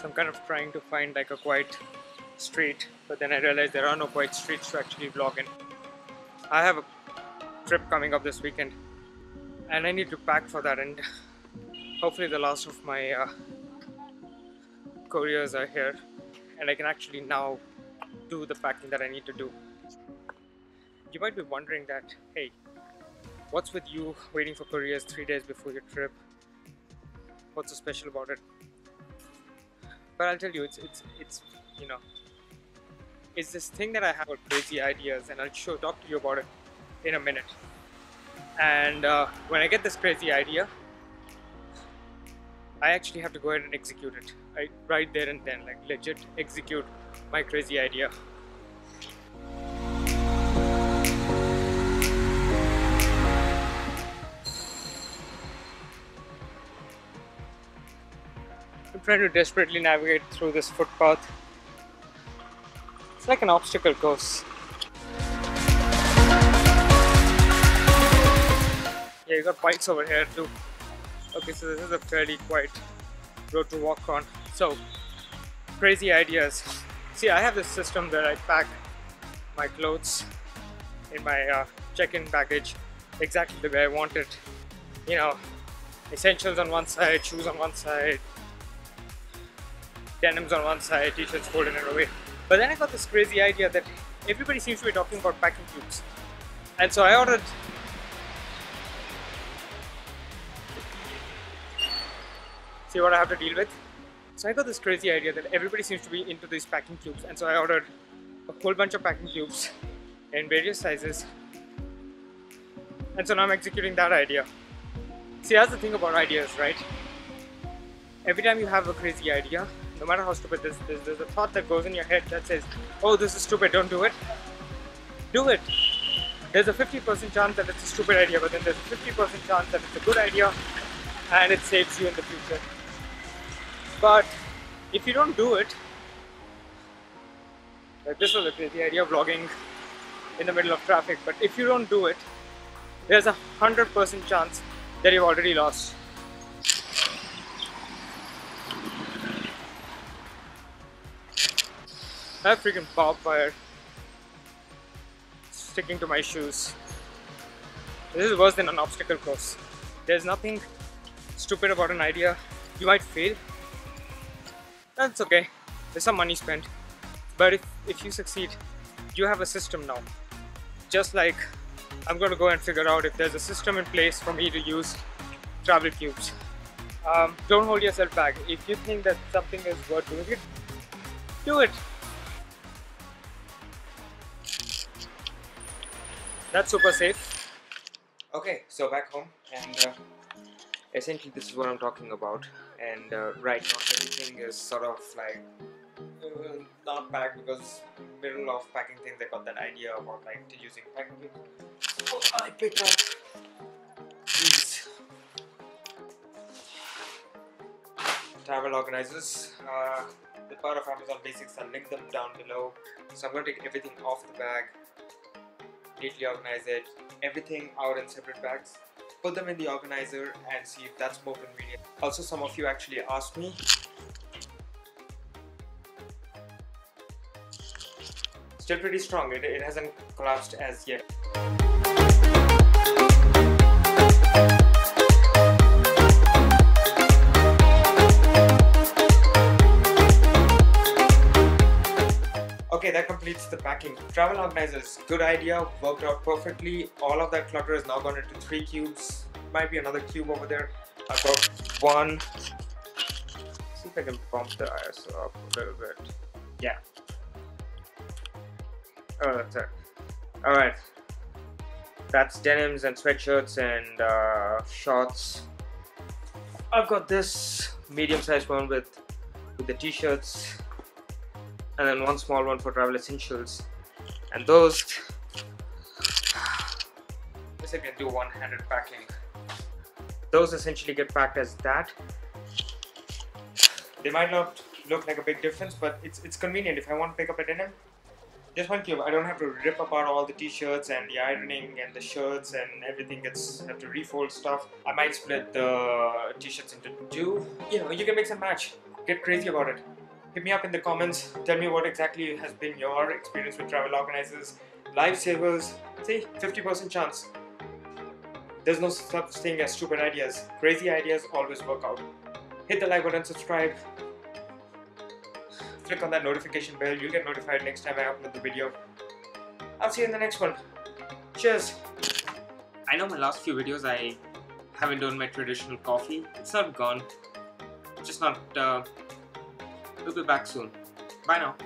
So I'm kind of trying to find like a quiet street, but then I realized there are no quiet streets to actually vlog in. I have a trip coming up this weekend, and I need to pack for that, and hopefully the last of my uh, couriers are here, and I can actually now do the packing that I need to do. You might be wondering that, hey, what's with you waiting for couriers three days before your trip? What's so special about it? But I'll tell you, it's it's it's you know, it's this thing that I have crazy ideas, and I'll show talk to you about it in a minute. And uh, when I get this crazy idea, I actually have to go ahead and execute it. Right, right there and then, like legit execute my crazy idea. I'm trying to desperately navigate through this footpath. It's like an obstacle course. Yeah, you got bikes over here too. Okay, so this is a fairly quiet road to walk on. So, crazy ideas. See, I have this system where I pack my clothes in my uh, check-in baggage exactly the way I want it. You know, essentials on one side, shoes on one side, denims on one side, t-shirts folded in a way. But then I got this crazy idea that everybody seems to be talking about packing cubes. And so I ordered see what I have to deal with. So I got this crazy idea that everybody seems to be into these packing cubes and so I ordered a whole bunch of packing cubes in various sizes and so now I'm executing that idea. See that's the thing about ideas right? Every time you have a crazy idea, no matter how stupid this is, there's a thought that goes in your head that says, oh this is stupid, don't do it. Do it. There's a 50% chance that it's a stupid idea but then there's a 50% chance that it's a good idea and it saves you in the future. But if you don't do it, like this was a crazy idea of vlogging in the middle of traffic, but if you don't do it, there's a hundred percent chance that you've already lost. Have freaking barbed sticking to my shoes. This is worse than an obstacle course. There's nothing stupid about an idea. You might fail. That's okay. There's some money spent. But if, if you succeed, you have a system now. Just like I'm going to go and figure out if there's a system in place for me to use travel cubes. Um, don't hold yourself back. If you think that something is worth doing it, do it. That's super safe. Okay, so back home and uh, essentially this is what I'm talking about. And uh, right now everything is sort of like uh, not packed because middle of packing things I got that idea about like using packing so I picked up these travel organizers. Uh, the part of Amazon Basics I'll link them down below. So I'm going to take everything off the bag neatly organize it everything out in separate bags put them in the organizer and see if that's more convenient. Also, some of you actually asked me still pretty strong, it, it hasn't collapsed as yet. Okay, that completes the packing. Travel organizers, good idea, worked out perfectly. All of that clutter is now gone into three cubes. Might be another cube over there. I've got one. Let's see if I can bump the ISO up a little bit. Yeah. Oh, that's it. Alright. That's denims and sweatshirts and uh, shorts. I've got this medium-sized one with, with the t-shirts and then one small one for travel essentials. And those I can do one-handed packing. those essentially get packed as that. They might not look like a big difference but it's it's convenient. If I want to pick up a denim just one cube. I don't have to rip apart all the t-shirts and the ironing and the shirts and everything. Gets have to refold stuff. I might split the t-shirts into two. You know you can mix and match. Get crazy about it. Hit me up in the comments. Tell me what exactly has been your experience with travel organizers, lifesavers. Say 50% chance. There's no such thing as stupid ideas. Crazy ideas always work out. Hit the like button, subscribe. Click on that notification bell. You'll get notified next time I upload the video. I'll see you in the next one. Cheers. I know my last few videos I haven't done my traditional coffee. It's not gone. It's just not. Uh, we'll be back soon. Bye now.